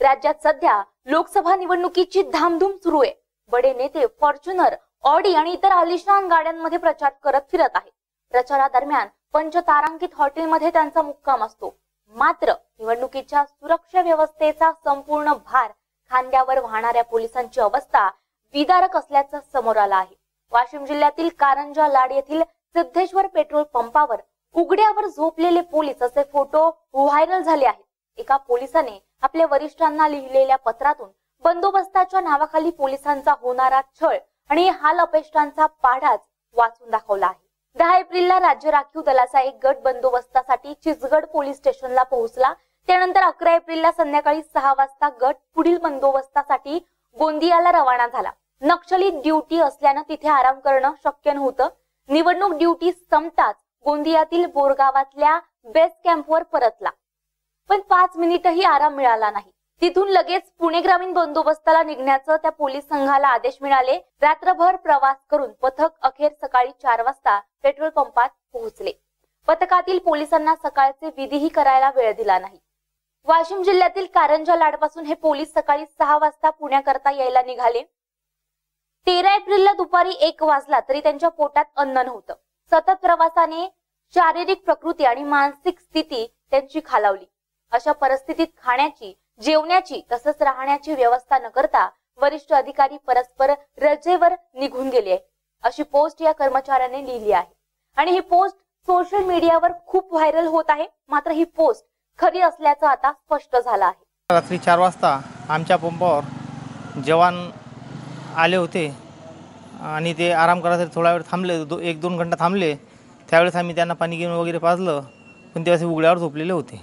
राज्यात सध्या लोकसभा निवडणुकीची धामधूम सुरू आहे. बडे नेते फॉर्च्युनर ऑडी आणि इतर आलिशान गाड्यांमध्ये प्रचार करत फिरत आहेत. प्रचारादरम्यान पंचतारांकित हॉटेलमध्ये त्यांचा मुक्काम असतो. मात्र निवडणुकीच्या सुरक्षा व्यवस्थेचा संपूर्ण भार खांद्यावर वाहणाऱ्या पोलिसांची अवस्था विदारक असल्याचं समोर आलं आहे. वाशिम जिल्ह्यातील कारंजा लाड येथील सिद्धेश्वर पेट्रोल पंपावर उघड्यावर झोपलेले पोलीस असे फोटो व्हायरल झाले आहेत. एका पोलिसाने आपल्या वरिष्ठांना लिहिलेल्या पत्रातून बंदोबस्ताच्या नावाखाली पोलिसांचा होणारा छळ आणि हाल अपेष्टांचा पाढाच वाचून दाखवला आहे. दहा एप्रिलला राज्य राखीव दलाचा एक गट बंदोबस्तासाठी चिचगड पोलीस स्टेशनला पोहोचला. त्यानंतर अकरा एप्रिलला संध्याकाळी सहा वाजता गट पुढील बंदोबस्तासाठी गोंदियाला रवाना झाला. नक्षली ड्युटी असल्यानं तिथे आराम करणं शक्य नव्हतं. निवडणूक ड्युटी संपताच गोंदियातील बोरगावातल्या बेस कॅम्पवर परतला. पण पाच मिनिटही आराम मिळाला नाही. तिथून लगेच पुणे ग्रामीण बंदोबस्ताला निघण्याचं त्या पोलीस संघाला आदेश मिळाले. रात्रभर प्रवास करून पथक अखेर सकाळी चार वाजता पेट्रोल पंपात पोहोचले. पथकातील पोलिसांना सकाळचे विधीही करायला वेळ दिला नाही. वाशिम जिल्ह्यातील कारंजा लाडपासून हे पोलीस सकाळी सहा वाजता पुण्याकरता यायला निघाले. तेरा एप्रिलला दुपारी एक वाजला तरी त्यांच्या पोटात अन्न नव्हतं. सतत प्रवासाने शारीरिक प्रकृती आणि मानसिक स्थिती त्यांची खालावली. अशा परिस्थितीत खाण्याची जेवण्याची तसंच राहण्याची व्यवस्था न करता वरिष्ठ अधिकारी परस्पर रजेवर निघून गेले. आहे अशी पोस्ट या कर्मचाऱ्याने लिहिली आहे. आणि ही पोस्ट सोशल मीडियावर खूप व्हायरल होत आहे. मात्र ही पोस्ट खरी असल्याचं आता स्पष्ट झालं आहे. रात्री चार वाजता आमच्या पंपावर जवान आले होते. आणि ते आराम करायसाठी थोडा वेळ थांबले. दो एक दोन घंटा थांबले. त्यावेळेस आम्ही त्यांना पाणी घेऊन वगैरे पाजलं. पण ते असे उघड्यावर झोपलेले होते.